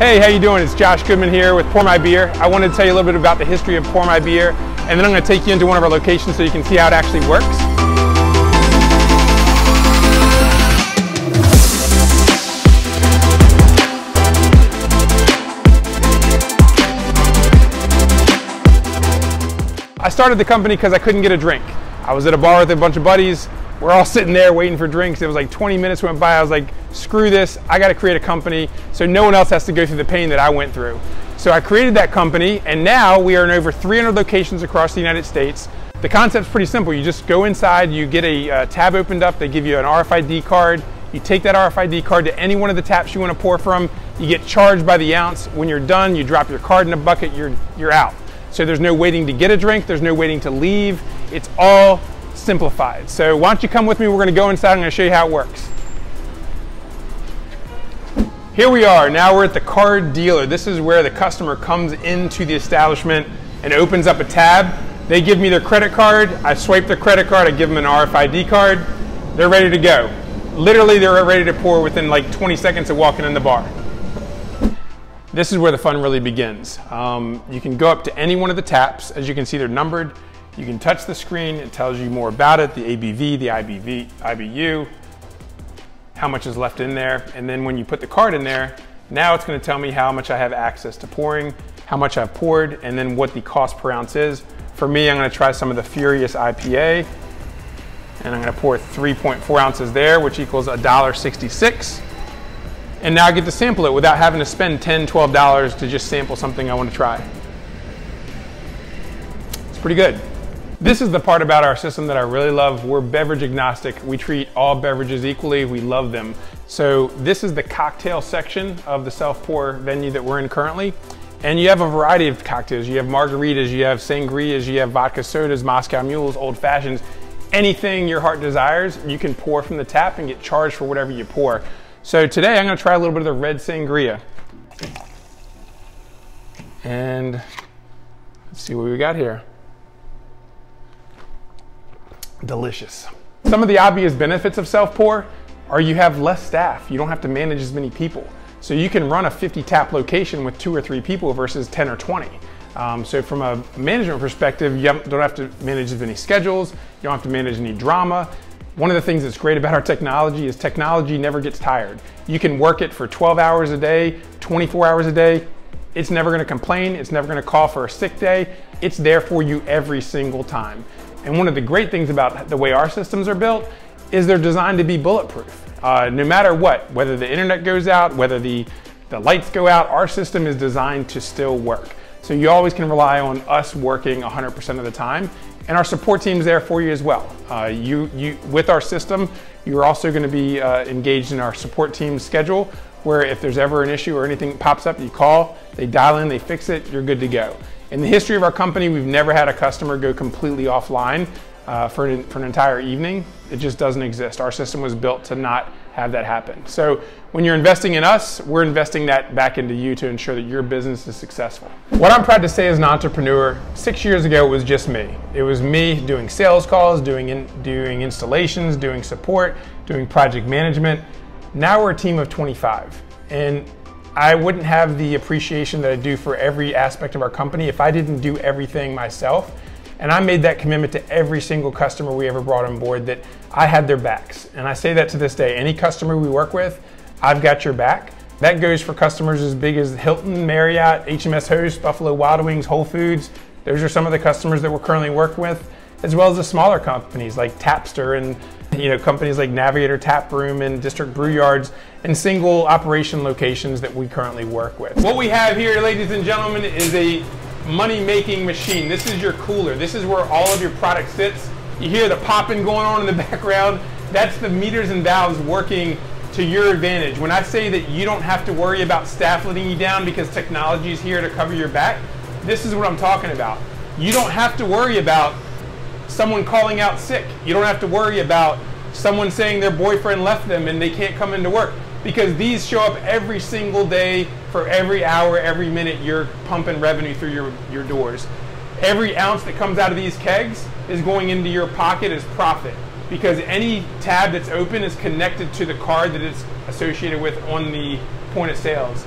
Hey, how you doing? It's Josh Goodman here with Pour My Beer. I wanted to tell you a little bit about the history of Pour My Beer, and then I'm going to take you into one of our locations so you can see how it actually works. I started the company because I couldn't get a drink. I was at a bar with a bunch of buddies. We're all sitting there waiting for drinks. It was like 20 minutes went by. I was like, screw this. I got to create a company so no one else has to go through the pain that I went through. So I created that company, and now we are in over 300 locations across the United States. The concept's pretty simple. You just go inside, you get a uh, tab opened up, they give you an RFID card. You take that RFID card to any one of the taps you want to pour from. You get charged by the ounce. When you're done, you drop your card in a bucket, you're, you're out. So there's no waiting to get a drink, there's no waiting to leave. It's all simplified. So why don't you come with me? We're going to go inside. I'm going to show you how it works. Here we are. Now we're at the card dealer. This is where the customer comes into the establishment and opens up a tab. They give me their credit card. I swipe their credit card. I give them an RFID card. They're ready to go. Literally, they're ready to pour within like 20 seconds of walking in the bar. This is where the fun really begins. Um, you can go up to any one of the taps. As you can see, they're numbered. You can touch the screen. It tells you more about it, the ABV, the IBV, IBU, how much is left in there. And then when you put the card in there, now it's gonna tell me how much I have access to pouring, how much I've poured, and then what the cost per ounce is. For me, I'm gonna try some of the Furious IPA, and I'm gonna pour 3.4 ounces there, which equals $1.66. And now I get to sample it without having to spend $10, $12 to just sample something I want to try. It's pretty good. This is the part about our system that I really love. We're beverage agnostic. We treat all beverages equally. We love them. So this is the cocktail section of the self-pour venue that we're in currently. And you have a variety of cocktails. You have margaritas, you have sangrias, you have vodka sodas, Moscow mules, old fashions. Anything your heart desires, you can pour from the tap and get charged for whatever you pour. So today I'm gonna try a little bit of the red sangria. And let's see what we got here. Delicious. Some of the obvious benefits of self-pour are you have less staff. You don't have to manage as many people. So you can run a 50 tap location with two or three people versus 10 or 20. Um, so from a management perspective, you don't have to manage as many schedules. You don't have to manage any drama. One of the things that's great about our technology is technology never gets tired. You can work it for 12 hours a day, 24 hours a day. It's never gonna complain. It's never gonna call for a sick day. It's there for you every single time. And one of the great things about the way our systems are built is they're designed to be bulletproof. Uh, no matter what, whether the internet goes out, whether the, the lights go out, our system is designed to still work. So you always can rely on us working 100% of the time. And our support team is there for you as well. Uh, you, you, with our system, you're also going to be uh, engaged in our support team's schedule, where if there's ever an issue or anything pops up, you call, they dial in, they fix it, you're good to go. In the history of our company, we've never had a customer go completely offline uh, for, an, for an entire evening. It just doesn't exist. Our system was built to not have that happen. So when you're investing in us, we're investing that back into you to ensure that your business is successful. What I'm proud to say as an entrepreneur, six years ago it was just me. It was me doing sales calls, doing, in, doing installations, doing support, doing project management. Now we're a team of 25. And I wouldn't have the appreciation that I do for every aspect of our company if I didn't do everything myself. And I made that commitment to every single customer we ever brought on board that I had their backs. And I say that to this day. Any customer we work with, I've got your back. That goes for customers as big as Hilton, Marriott, HMS Host, Buffalo Wild Wings, Whole Foods. Those are some of the customers that we're currently working with, as well as the smaller companies like Tapster and you know companies like Navigator Tap Room and District Brew Yards and single operation locations that we currently work with. What we have here, ladies and gentlemen, is a money-making machine. This is your cooler. This is where all of your product sits. You hear the popping going on in the background. That's the meters and valves working to your advantage. When I say that you don't have to worry about staff letting you down because technology is here to cover your back, this is what I'm talking about. You don't have to worry about someone calling out sick. You don't have to worry about someone saying their boyfriend left them and they can't come into work because these show up every single day for every hour, every minute you're pumping revenue through your, your doors. Every ounce that comes out of these kegs is going into your pocket as profit because any tab that's open is connected to the card that it's associated with on the point of sales.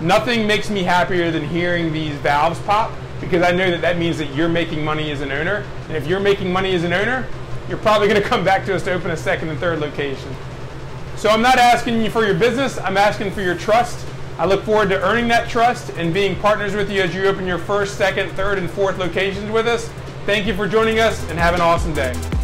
Nothing makes me happier than hearing these valves pop because I know that that means that you're making money as an owner. And if you're making money as an owner, you're probably going to come back to us to open a second and third location. So I'm not asking you for your business, I'm asking for your trust. I look forward to earning that trust and being partners with you as you open your first, second, third, and fourth locations with us. Thank you for joining us and have an awesome day.